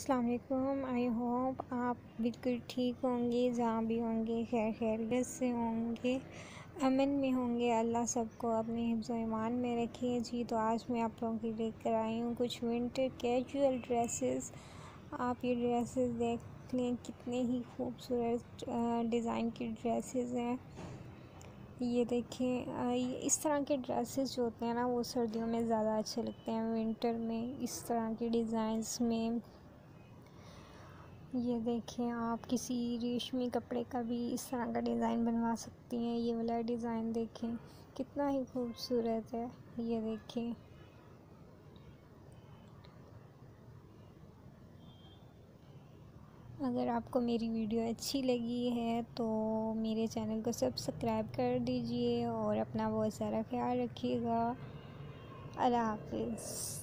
अस्सलाम वालेकुम। I hope आप बिल्कुल ठीक होंगे, जहाँ भी होंगे, खैर खैरियत से होंगे, अमन में होंगे। अल्लाह सबको अपने हिफ्ज़ ईमान में रखिए जी तो आज मैं आप लोगों की लेकर आई हूँ कुछ विंटर कैजुअल ड्रेसेस आप ये ड्रेसेस देख लें, कितने ही खूबसूरत डिज़ाइन की ड्रेसेस हैं। ये देखें इस तरह के ड्रेसेस जो होते हैं ना, वो सर्दियों में ज़्यादा अच्छे लगते हैं विंटर में इस तरह के डिज़ाइंस में। ये देखें, आप किसी रेशमी कपड़े का भी इस तरह का डिज़ाइन बनवा सकती हैं। ये वाला डिज़ाइन देखें, कितना ही खूबसूरत है। ये देखें। अगर आपको मेरी वीडियो अच्छी लगी है तो मेरे चैनल को सब्सक्राइब कर दीजिए और अपना बहुत सारा ख्याल रखिएगा। अल्लाह हाफिज़।